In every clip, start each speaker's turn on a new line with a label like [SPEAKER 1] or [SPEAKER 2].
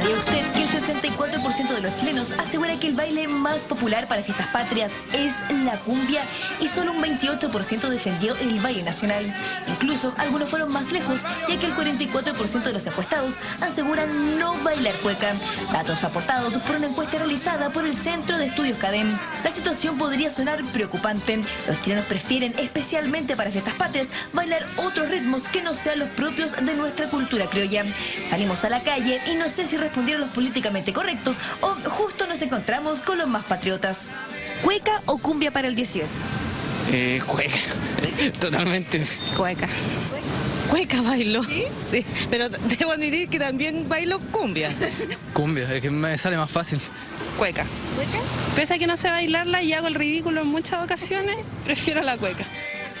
[SPEAKER 1] ¿Sabía usted que el 64% de los chilenos asegura que el baile más popular para fiestas patrias es la cumbia y solo un 28% defendió el baile nacional? Incluso algunos fueron más lejos, ya que el 44% de los encuestados aseguran no bailar cueca. Datos aportados por una encuesta realizada por el Centro de Estudios CADEM. La situación podría sonar preocupante. Los chilenos prefieren, especialmente para fiestas patrias, bailar otros ritmos que no sean los propios de nuestra cultura criolla. Salimos a la calle y no sé si respondieron los políticamente correctos o justo nos encontramos con los más patriotas. ¿Cueca o cumbia para el 18?
[SPEAKER 2] Eh, cueca, totalmente.
[SPEAKER 3] Cueca. Cueca bailo. ¿Sí? pero debo admitir que también bailo cumbia.
[SPEAKER 2] Cumbia, es que me sale más fácil.
[SPEAKER 3] Cueca. ¿Cueca? Pese a que no sé bailarla y hago el ridículo en muchas ocasiones, prefiero la cueca.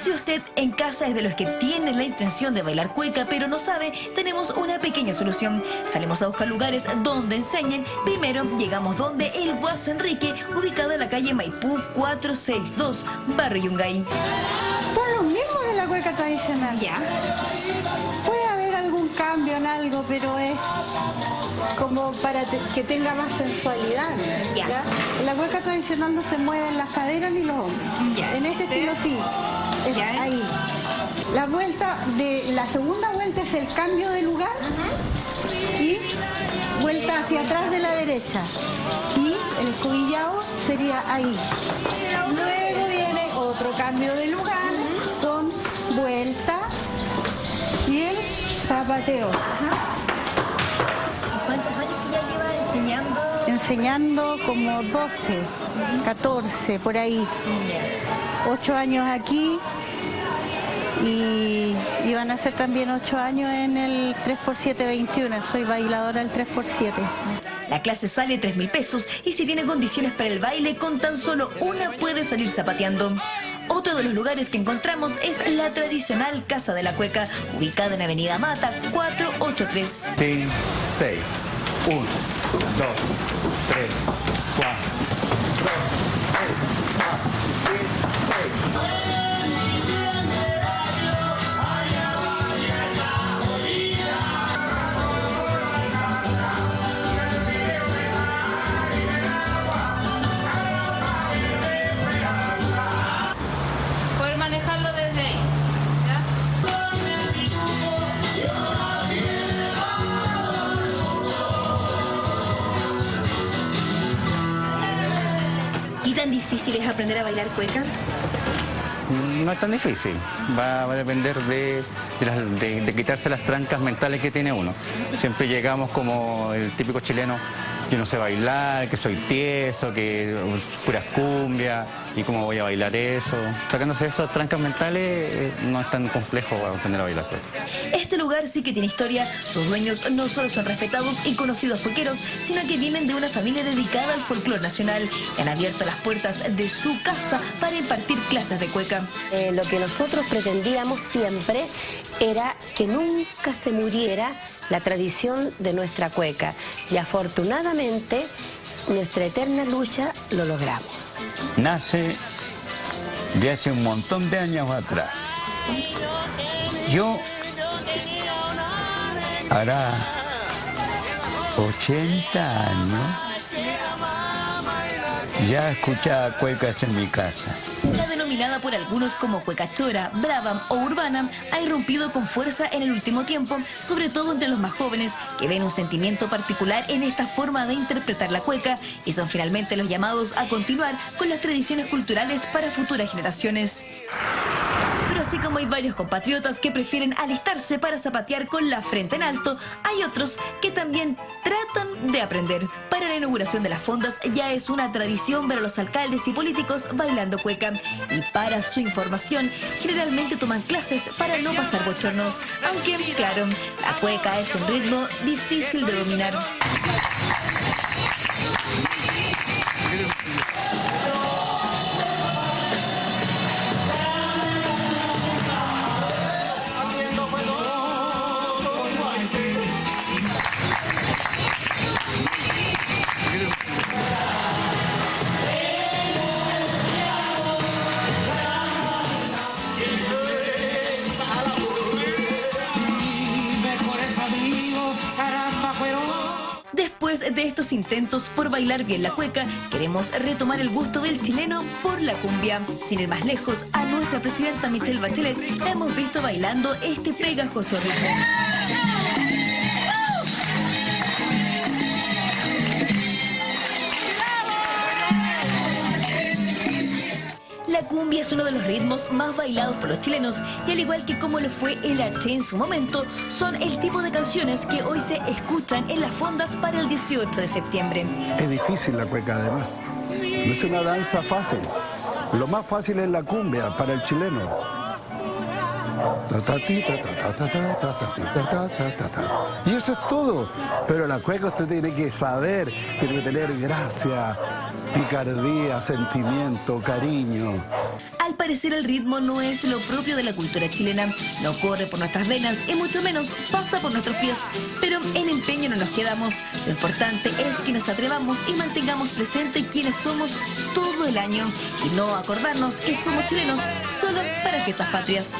[SPEAKER 1] Si usted en casa es de los que tienen la intención de bailar cueca pero no sabe, tenemos una pequeña solución. Salimos a buscar lugares donde enseñen. Primero llegamos donde el Guaso Enrique, ubicado en la calle Maipú 462, Barrio Yungay.
[SPEAKER 4] Son los mismos de la cueca tradicional.
[SPEAKER 1] Ya.
[SPEAKER 4] Puede haber algún cambio en algo, pero es como para que tenga más sensualidad.
[SPEAKER 1] Ya.
[SPEAKER 4] En la cueca tradicional no se mueven las caderas ni los hombros.
[SPEAKER 1] Ya.
[SPEAKER 4] En este estilo sí. Es
[SPEAKER 1] Ya.
[SPEAKER 4] ahí. La vuelta de la segunda vuelta es el cambio de lugar y vuelta hacia atrás de la derecha. Y el escobillado sería ahí. Luego viene otro cambio de lugar con vuelta y el zapateo.
[SPEAKER 1] ¿Cuántos años que ya lleva enseñando?
[SPEAKER 4] enseñando como 12, 14, por ahí. 8 años aquí y iban a ser también 8 años en el 3x721. Soy bailadora del 3x7.
[SPEAKER 1] La clase sale 3 mil pesos y si tiene condiciones para el baile, con tan solo una puede salir zapateando. Otro de los lugares que encontramos es la tradicional Casa de la Cueca, ubicada en Avenida Mata 483.
[SPEAKER 5] 5, 6, 1, 2, 3, 4,
[SPEAKER 1] difícil es aprender a bailar cueca?
[SPEAKER 5] No es tan difícil, va, a depender de, quitarse las trancas mentales que tiene uno. Siempre llegamos como el típico chileno, yo no sé bailar, que soy tieso, que uh, puras cumbias, y cómo voy a bailar eso. Sacándose esas trancas mentales eh, no es tan complejo aprender a bailar. pues.
[SPEAKER 1] Este lugar sí que tiene historia. Sus dueños no solo son respetados y conocidos cuequeros, sino que vienen de una familia dedicada al folclore nacional y han abierto las puertas de su casa para impartir clases de cueca.
[SPEAKER 6] Eh, lo que nosotros pretendíamos siempre era que nunca se muriera la tradición de nuestra cueca. Y afortunadamente, nuestra eterna lucha lo logramos.
[SPEAKER 7] nace de hace un montón de años atrás. Yo hará 80 años ya escuchaba cuecas en mi casa.
[SPEAKER 1] La denominada por algunos como cueca chora, brava o urbana, ha irrumpido con fuerza en el último tiempo, sobre todo entre los más jóvenes, que ven un sentimiento particular en esta forma de interpretar la cueca y son finalmente los llamados a continuar con las tradiciones culturales para futuras generaciones. Así como hay varios compatriotas que prefieren alistarse para zapatear con la frente en alto, hay otros que también tratan de aprender. Para la inauguración de las fondas ya es una tradición ver a los alcaldes y políticos bailando cueca. Y para su información, generalmente toman clases para no pasar bochornos. Aunque, claro, la cueca es un ritmo difícil de dominar. Después de estos intentos por bailar bien la cueca, queremos retomar el gusto del chileno por la cumbia. Sin ir más lejos, a nuestra presidenta Michelle Bachelet la hemos visto bailando este pegajoso ritmo. Cumbia es uno de los ritmos más bailados por los chilenos y al igual que como lo fue el H en su momento, son el tipo de canciones que hoy se escuchan en las fondas para el 18 de septiembre.
[SPEAKER 8] Es difícil la cueca además. No es una danza fácil. Lo más fácil es la cumbia para el chileno. Y eso es todo. Pero la cueca usted tiene que saber, tiene que tener gracia, picardía, sentimiento, cariño.
[SPEAKER 1] Al parecer el ritmo no es lo propio de la cultura chilena, no corre por nuestras venas y mucho menos pasa por nuestros pies. Pero en empeño no nos quedamos. Lo importante es que nos atrevamos y mantengamos presente quiénes somos todo el año y no acordarnos que somos chilenos solo para fiestas patrias.